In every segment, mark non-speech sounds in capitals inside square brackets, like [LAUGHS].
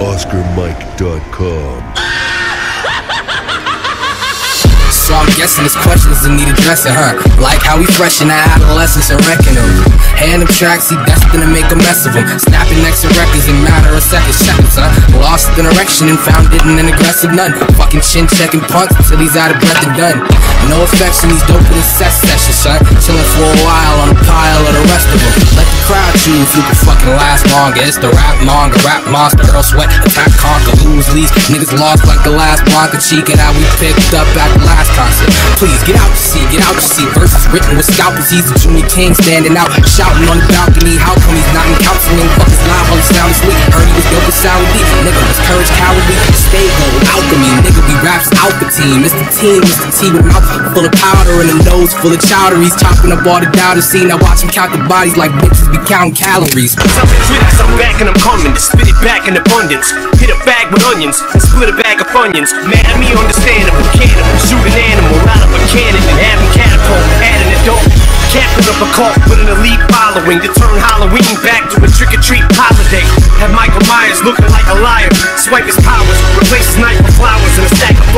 OscarMike.com. [LAUGHS] So I'm guessing this questions that need addressing, huh? Like how we freshen our adolescence and wrecking them. Hand them tracks, he destined to make a mess of them. Snapping next to records in matter of seconds, seconds, huh? Lost in erection and found it in an aggressive none. Fucking chin checking punks until he's out of breath and done. No affection, he's dope in his set session, son. Chilling for a while on a pile of the rest of them. Let choose who can fucking last longer. It's the rap manga, rap monster, Earl Sweat, attack, conquer, lose, least. Niggas lost like the last Blanca Chica that we picked up at the last concert. Please get out to see, get out to see. Verses written with scalpels, he's the junior king standing out, shouting on the balcony. How come he's not in counseling? Fuck his live while he sound asleep. Heard he was dope with sour D. Nigga was courage, cowardly. Team. It's the team, it's the T with mouth full of powder and a nose full of chowder. He's chopping up all the doubters. See, now watch him count the bodies like bitches be counting calories. Something tricks, I'm back and I'm coming to spit it back in abundance. Hit a bag with onions and split a bag of funyuns. Mad at me, understandable. Cannibal, shoot an animal out of a cannon and have him catapult. Adding a dope. Captain of a cult with an elite following to turn Halloween back to a trick or treat holiday. Have Michael Myers looking like a liar. Swipe his powers, replace his knife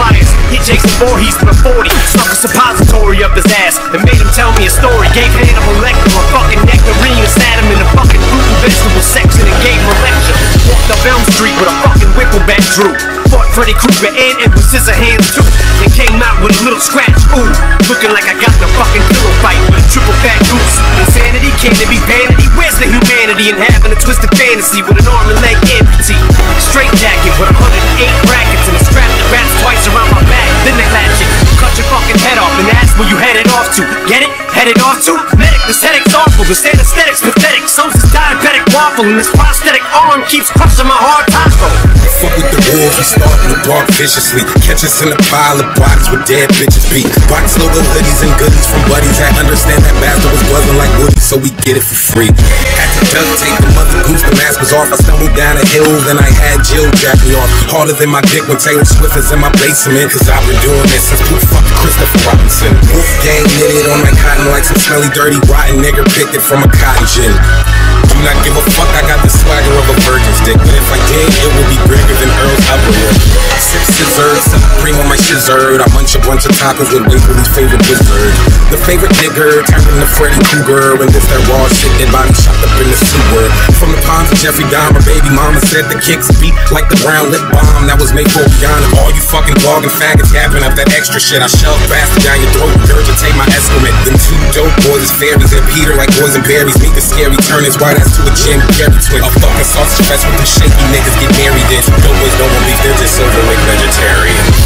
a flyers. Hit Jason Voorhees a 40, stuck a suppository up his ass and made him tell me a story. Gave him Hannibal Lecter a fucking nectarine and sat him in a fucking fruit and vegetable section and gave him a lecture. Walked up Elm Street with a fucking whippleback drew. Fought Freddy Krueger and Edward Scissorhands too. And came out with a little scratch, ooh. Looking like I got the a fucking pillow fight with a triple fat goose. Insanity, can it be vanity? Where's the humanity in having a twisted fantasy with an arm and leg amputee? Straight jacket where you headed off to. Get it? Headed off to? Medic, this headache's awful. This anesthetic's pathetic. So's this diabetic waffle and this prosthetic arm keeps crushing my hard taco. Fuck with the wolves, we starting to bark viciously. Catch us in a pile of bodies where dead bitches be. Box load of hoodies and goodies from buddies that understand that bastard was buzzing like Woody, so we get it for free. Had to duct tape the mother goose, the mask was off. I stumbled down a hill, then I had Jill jack me off. Harder than my dick when Taylor Swift is in my basement, cause I've been doing this since Christopher. Wolf my cotton like some smelly, dirty, rotten nigga picked it from a cotton gin. Do not give a fuck, I got the swagger of a virgin's dick. But if I did, it would be bigger than Earl's upper lip. Sip scissors, some cream on my shizzard. I munch a bunch of tacos with Waverly's favorite dessert. The favorite nigger turned into Freddy Krueger. And this that raw shit, that body shot up in the sewer. From the palms of Jeffrey Dahmer, baby mama said the kicks beat like the brown lip bomb that was made for Rihanna. All you fucking blogging faggots gapping up that extra shit. I shove faster down your throat, regurgitate my excrement. Boys fairies and Peter like boys and berries. Meet the scary turn his white ass to a Jim Carrey twin. A fucking sausage fest with the shaky niggas get married in. Dope boys don't beef, they're just overweight vegetarian.